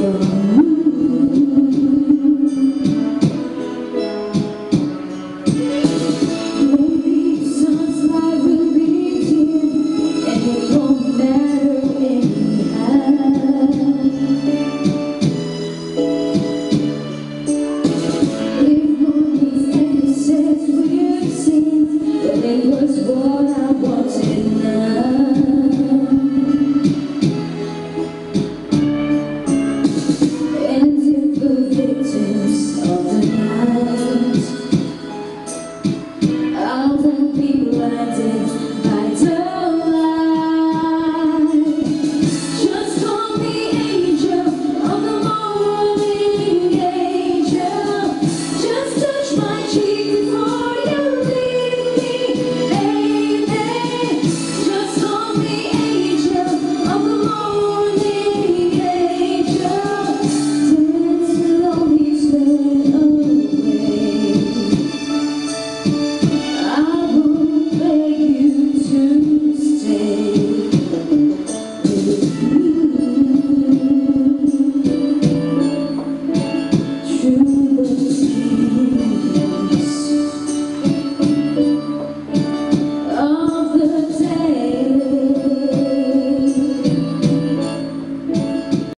coração